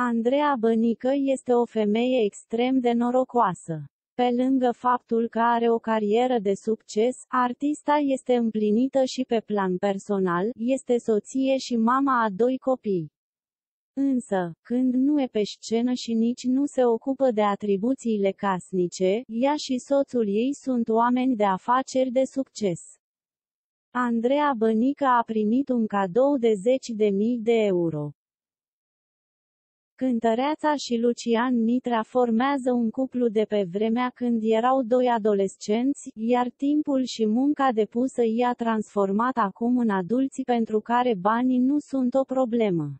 Andreea Bănică este o femeie extrem de norocoasă. Pe lângă faptul că are o carieră de succes, artista este împlinită și pe plan personal, este soție și mama a doi copii. Însă, când nu e pe scenă și nici nu se ocupă de atribuțiile casnice, ea și soțul ei sunt oameni de afaceri de succes. Andreea Bănică a primit un cadou de zeci de mii de euro. Cântăreața și Lucian Mitra formează un cuplu de pe vremea când erau doi adolescenți, iar timpul și munca depusă i-a transformat acum în adulți pentru care banii nu sunt o problemă.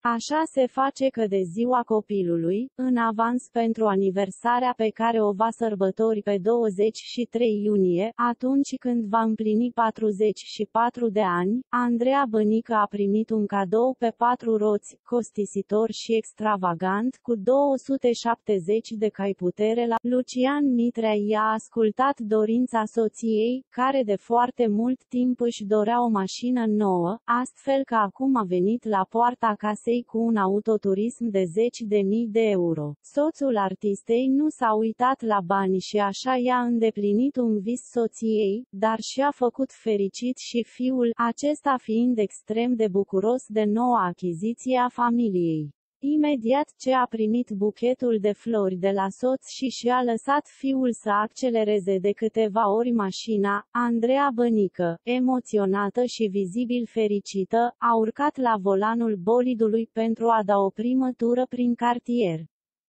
Așa se face că de ziua copilului, în avans pentru aniversarea pe care o va sărbători pe 23 iunie, atunci când va împlini 44 de ani, Andreea Bănică a primit un cadou pe patru roți, costisitor și extravagant, cu 270 de cai putere la Lucian Mitrea. I-a ascultat dorința soției, care de foarte mult timp își dorea o mașină nouă, astfel că acum a venit la poarta casei ei cu un autoturism de zeci de mii de euro. Soțul artistei nu s-a uitat la bani și așa i-a îndeplinit un vis soției, dar și-a făcut fericit și fiul, acesta fiind extrem de bucuros de noua achiziție a familiei. Imediat ce a primit buchetul de flori de la soț și și-a lăsat fiul să accelereze de câteva ori mașina, Andreea Bănică, emoționată și vizibil fericită, a urcat la volanul bolidului pentru a da o primă tură prin cartier.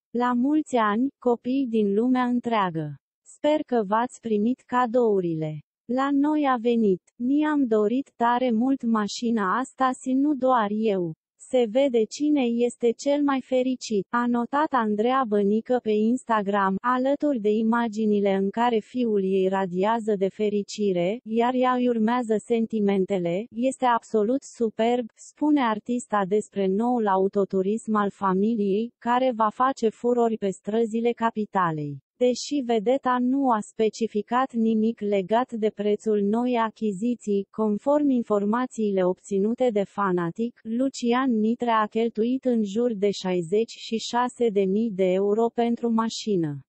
La mulți ani, copii din lumea întreagă! Sper că v-ați primit cadourile. La noi a venit, mi-am dorit tare mult mașina asta și nu doar eu. Se vede cine este cel mai fericit, a notat Andreea Bănică pe Instagram, alături de imaginile în care fiul ei radiază de fericire, iar ea îi urmează sentimentele, este absolut superb, spune artista despre noul autoturism al familiei, care va face furori pe străzile capitalei. Deși vedeta nu a specificat nimic legat de prețul noi achiziții, conform informațiile obținute de Fanatic, Lucian Mitre a cheltuit în jur de 66.000 de euro pentru mașină.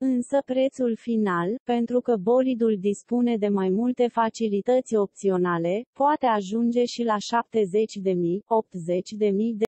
Însă prețul final, pentru că bolidul dispune de mai multe facilități opționale, poate ajunge și la 70.000, 80.000 de